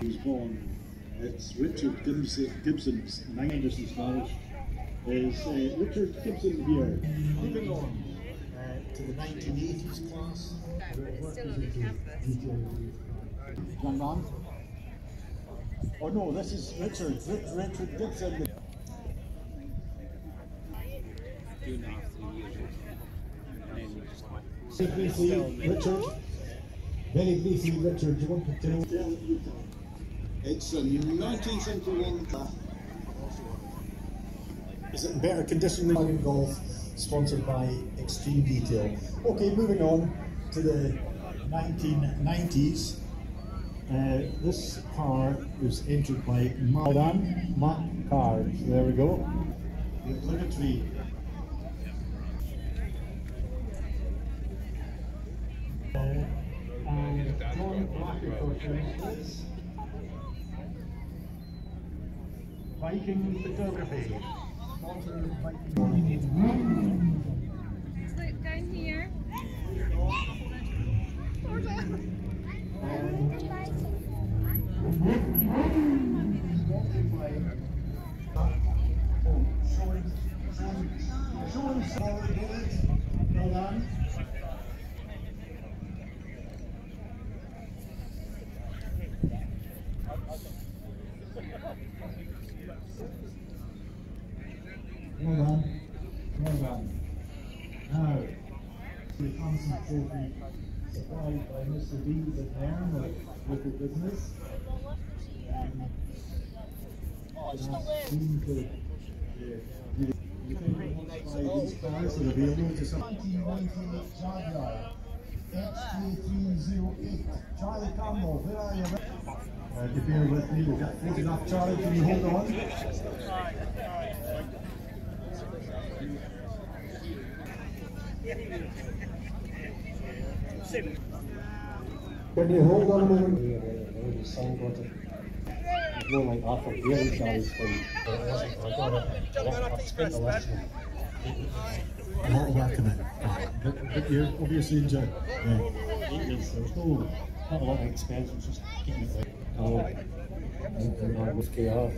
He was born. It's Richard Gibson. Gibson's nine Anderson Scottish. Is uh, Richard Gibson here? Moving on uh, to the 1980s class. It's still on the campus. Young man. Oh no, this is Richard. Ri- Richard Gibson. Very briefly, Richard. Very briefly, Richard, do you want to tell It's a 1971 car. Is better condition than Golf, sponsored by Extreme Detail? Okay, moving on to the 1990s. Uh, this car was entered by Mac Cars. There we go. The obligatory. Uh. Viking Photography. Down here. Well done. Well done. Well done. Now, supplied by Mr. Dees at Nairn with local business. Um, seemed to, uh, the- the by these cars that are available to some. 1998 Jaguar XJ308. Charlie Campbell, where are you? Uh, you with me, get close enough. Charlie, can you hold on? Can you hold on a moment? The song got it. More like that for really Charlie's thing. But it wasn't. I got it. I spent a lesson. A lot it. But, you obviously enjoy it. A it. Oh, and I was KR.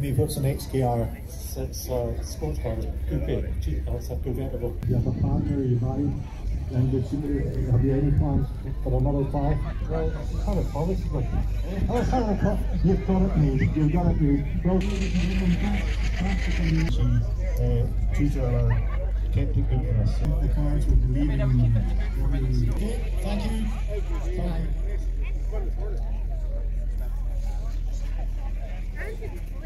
Me, what's an XKR? it's, it's uh, sports car, coupe, cheap, a convertible. You have a partner, you and did you, have you any plans for another five? Well, it's kind of promised, but Oh, sorry, Paul. You've got it made. You've got it made. Well, uh, Peter uh, kept it good for us. The cards will be leaving. Okay, thank you. Bye. I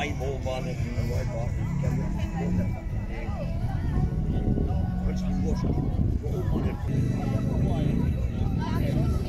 might move on it in the 我说，我。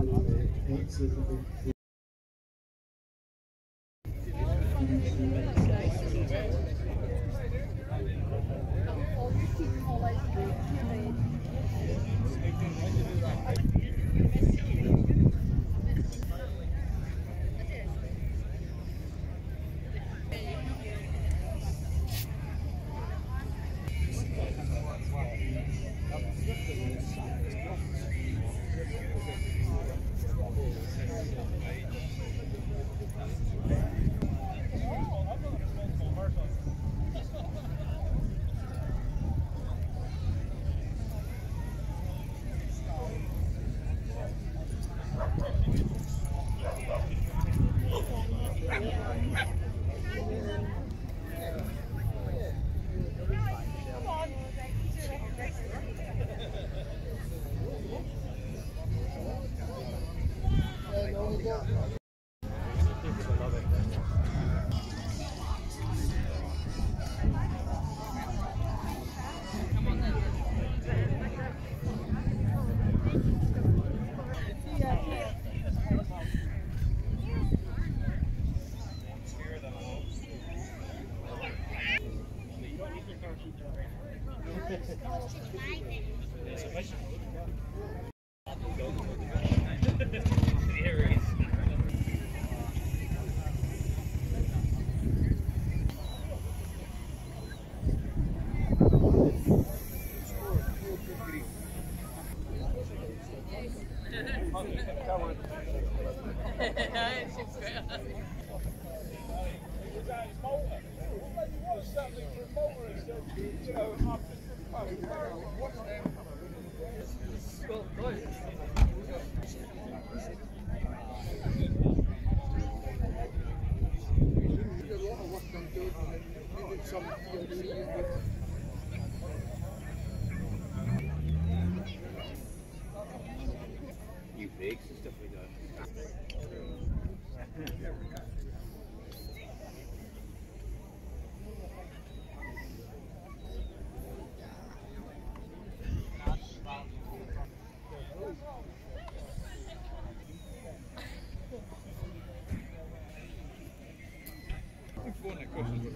嗯。yeah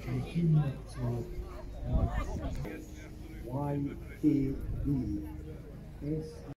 Consumer to uh,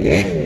Yeah.